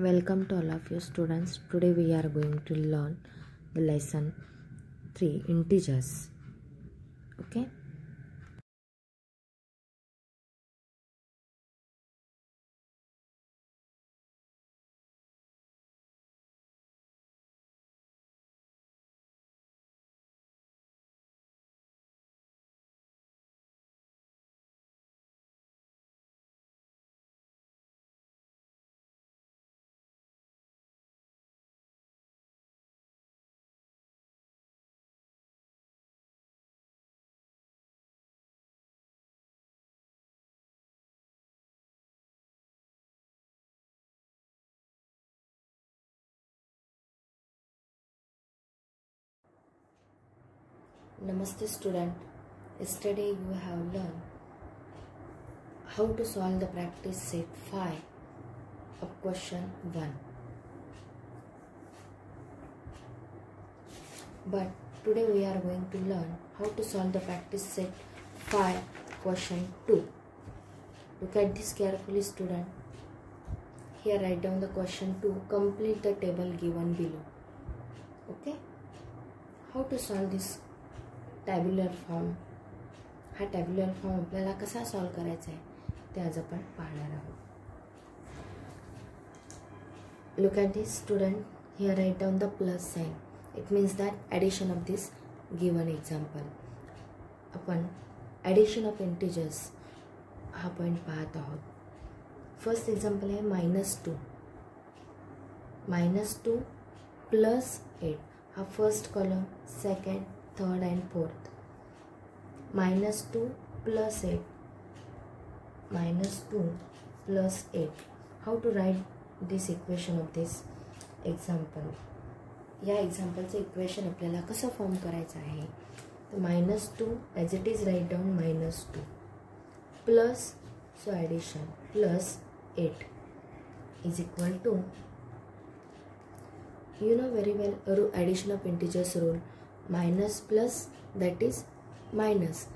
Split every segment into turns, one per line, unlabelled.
Welcome to all of you students. Today we are going to learn the lesson 3 integers. Okay? Namaste student. Yesterday you have learned how to solve the practice set 5 of question 1. But today we are going to learn how to solve the practice set 5 question 2. Look at this carefully student. Here write down the question 2. Complete the table given below. Okay? How to solve this tabular form. हा tabular form आपल्याला कसा solve करायचा आहे ते आज आपण पाहणार आहोत. Look at this student here right down the plus sign it means that addition of this given example आपण ॲडिशन ऑफ इंटिजर्स हा पॉईंट पाहत आहोत. फर्स्ट एक्झाम्पल आहे minus two minus two plus eight हा first column second third and fourth. Minus 2 plus 8 minus 2 plus 8 how to write this equation of this example? या एक्झाम्पलचं equation आपल्याला कसं form करायचं आहे? तर minus two as it is right down minus two plus so addition plus eight is equal to you know very well रू addition of integers rule minus plus that is minus.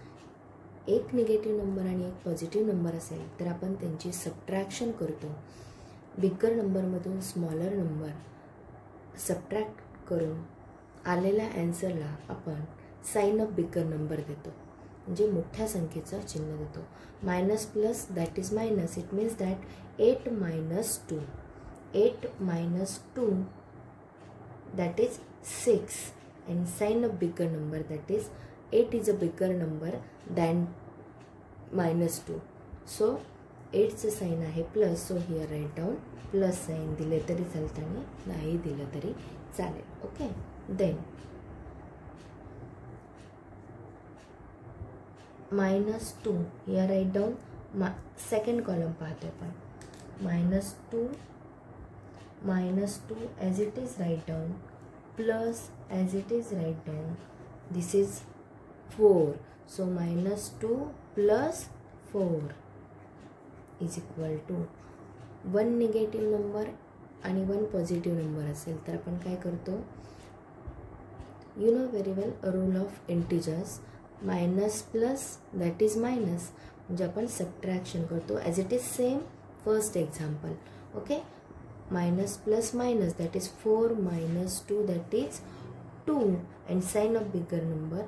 एक negative number आणि एक positive number असेल तर आपण त्यांची subtraction करतो. Bigger नंबरमधून स्मॉलर नंबर सबट्रॅक्ट करून आलेल्या ॲन्सरला आपण साईन ऑफ बिग्गर नंबर देतो. म्हणजे मोठ्या संख्येचं चिन्ह देतो. Minus plus that is minus. It means that eight minus two. Eight minus two that is six. And sign a bigger number that is 8 is a bigger number than minus 2 so 8चं sign आहे plus so here right down plus sign दिले तरी चालतं आणि नाही दिलं तरी चालेल. Okay then minus two here right down मा सेकंड कॉलम पाहतो आपण. Minus two minus two as it is right down plus as it is write down this is 4 so minus 2 plus 4 is equal to one negative number आणि one positive number असेल. तर आपण काय करतो? You know very well rule of integers minus plus that is minus म्हणजे आपण subtraction करतो. As it is same first example okay minus plus minus that is 4 minus 2 that is 2 and sign of bigger number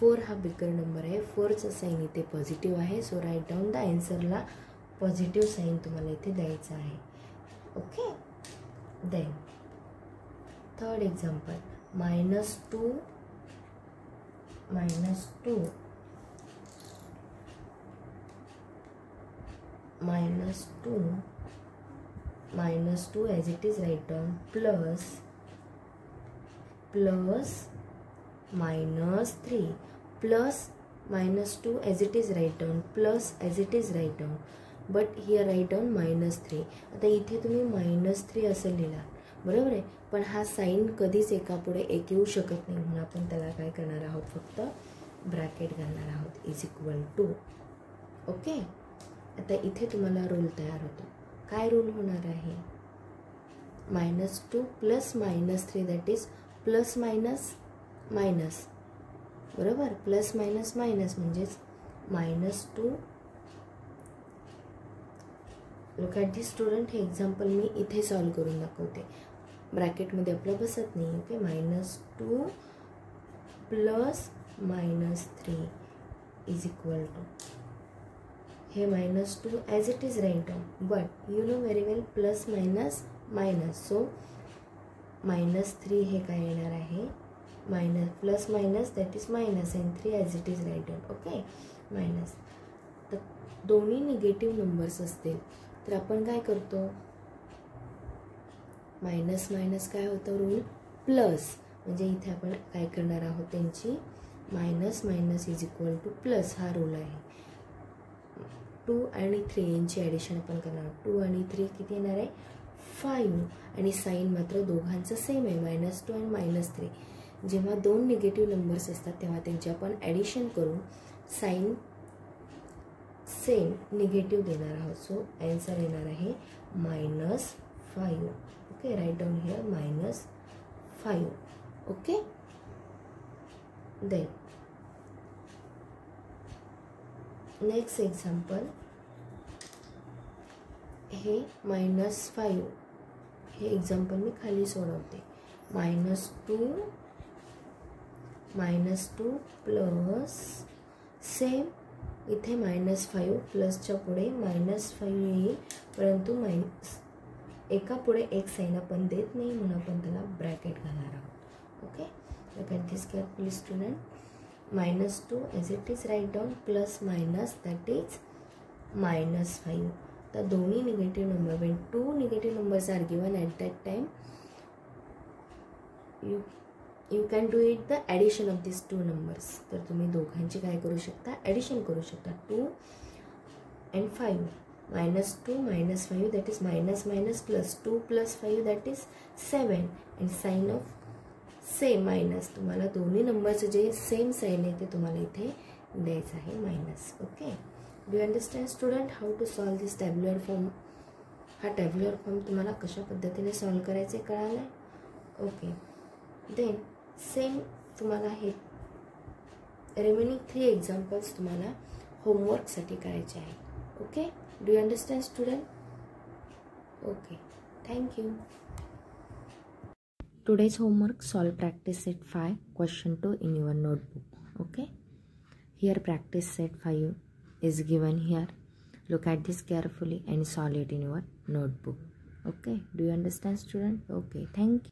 4 हा bigger number आहे. फोरचं sign इथे positive आहे. So right down the आन्सरला positive sign तुम्हाला इथे द्यायचं आहे. Okay then third example minus two minus two minus two minus 2 as it is write down plus plus minus 3 plus minus 2 as it is write down plus as it is write down but here right down minus three आता इथे तुम्ही minus three असं लिहिला. बरोबर आहे? पण हा sine कधीच एकापुढे एक येऊ शकत नाही. म्हणून आपण त्याला काय करणार आहोत? फक्त ब्रॅकेट घालणार आहोत. इज इक्वल टू ओके आता इथे तुम्हाला रोल तयार होतो. काय रूल होणार आहे? Minus two plus minus three that is plus minus minus बरोबर? प्लस मायनस मायनस म्हणजेच minus two look the student हे एक्झाम्पल मी इथे सॉल्व करून दाखवते. ब्रॅकेटमध्ये आपलं बसत नाही okay minus two plus minus three is equal to हे minus two as it is right down but you know very well plus minus minus so minus three हे काय येणार आहे? Minus plus minus that is minus and three as it is right down okay minus तर दोन्ही negative numbers असतील. तर आपण काय करतो? मायनस मायनस काय होतं रूल प्लस म्हणजे इथे आपण काय करणार आहोत त्यांची? Minus minus is equal to plus हा रूल आहे. टू आणि थ्री यांची ॲडिशन आपण करणार. टू आणि थ्री किती येणार आहे? फाईव्ह आणि साईन मात्र दोघांचं सेम आहे. Minus two and minus three जेव्हा दोन निगेटिव्ह नंबर्स असतात तेव्हा त्यांचे आपण ॲडिशन करून साईन सेम निगेटिव्ह देणार आहोत. सो ॲन्सर येणार आहे minus five okay right down here minus five okay then next example हे मायनस फाईव्ह हे एक्झाम्पल मी खाली सोडवते. Minus two minus two plus same इथे मायनस फाईव्ह प्लसच्या पुढे मायनस फाईव्ह येईल. परंतु मायनस एका पुढे एक साईन आपण देत नाही म्हणून आपण त्याला ब्रॅकेट घालणार आहोत. Okay can at this please student minus two as it is right down plus minus that is minus five तर दोन्ही negative number when two negative numbers are given at that time you you can do it the addition of this two numbers तर तुम्ही दोघांची काय करू शकता? Addition करू शकता. Two and five minus two minus five that is minus minus plus two plus five that is seven and sign of same minus तुम्हाला दोन्ही नंबरचं जे सेम साईन आहे ते तुम्हाला इथे द्यायचं आहे minus okay do understand student how to solve this tabular form हा टॅब्युलर फॉर्म तुम्हाला कशा पद्धतीने सॉल्व करायचे कळालं आहे ओके देन सेम तुम्हाला हे रिमेनिंग थ्री एक्झाम्पल्स तुम्हाला होमवर्कसाठी करायचे आहे. Okay do understand student okay thank you today's homework solve practice set 5 question 2 in your notebook. Okay? Here practice set 5 is given here. Look at this carefully and solve it in your notebook. Okay? Do you understand student? Okay thank you